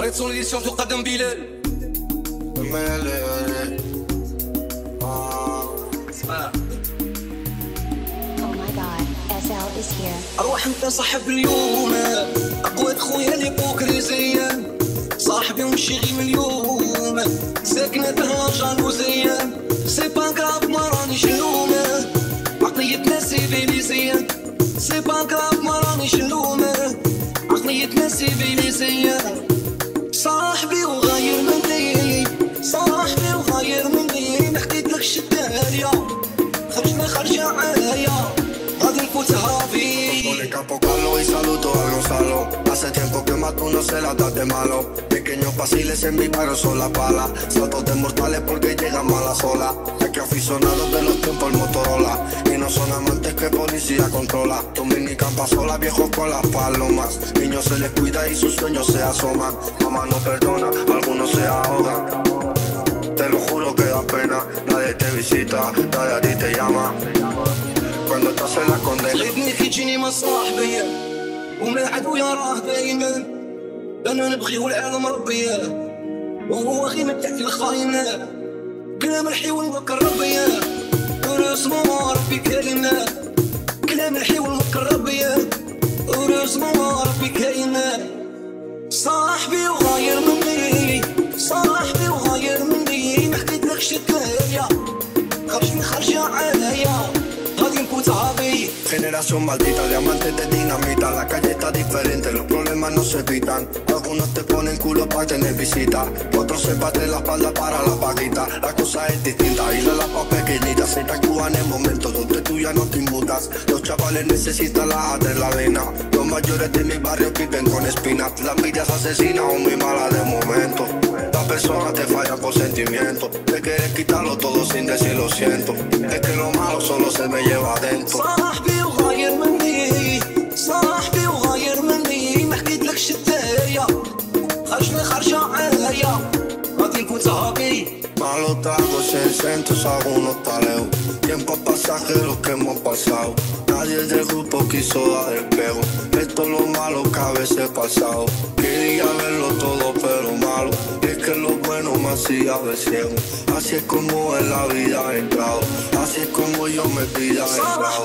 قريت سوليسيون تقدم بلال. أروح أنت صاحب اليوم. اقوات خويا لي بوكريزيا صاحبي ومشي غير اليوم. ساكنة بها جالوزية سي با كراب ما رانيش نلومة عقليتنا سيفيليزيا سي با كراب ما رانيش نلومة عقليتنا سيفيليزيا صاحبي وغاير من ديني صاحبي وغاير من ديني حكيت لك شدة اليوم خرجنا خرجة عالية غادي نفوتها فيه tiempo que mato no se la da de malo. Pequeños vaciles en mi barrio son la pala. Saltos de mortales porque llegan malas olas. Hay que aficionados de los tiempos el Motorola. Y no son amantes que policía controla. Tu mini campa sola, viejos con las palomas. Niños se les cuida y sus sueños se asoman. Mamá no perdona, algunos se ahogan. Te lo juro que da pena, nadie te visita, nadie a ti te llama. Cuando estás en la condena. خليتني كيجيني من صاحبي ومن عدويا راه دايما أنا نبغي والعالم ربي. وهو غير تحت الخاينة. كلام الحيوان مكر ربي. ورسمو ربي كلمة. كلام الحيوان مكر ربي. ورسمو ربي كلمة. صاحبي وغاير مني. صاحبي وغاير مني. ما حكيتلكش الدنيا خرجني خرجة عايا غادي Generación maldita, diamantes de dinamita. La calle está diferente, los problemas no se evitan. Algunos te ponen culo para tener visita. Otros se baten la espalda para la paguita. La cosa es distinta y la lapa pequeñita. Se te actúan en momentos donde tú ya no te inmutas. Los chavales necesitan la adrenalina. Los mayores de mi barrio viven con espinas. La envidia es asesina o muy mala de momento. La persona te falla por sentimiento. Te quieres quitarlo todo sin decir lo siento. Es que lo malo solo se me lleva adentro. los tragos, se centros algunos taleos. Tiempo pasaje, lo que hemos pasado. Nadie del grupo quiso dar el pego. Esto es lo malo que a veces pasado. Quería verlo todo, pero malo. Es que lo bueno me hacía ver ciego. Así es como en la vida he entrado. Así es como yo me pida entrado.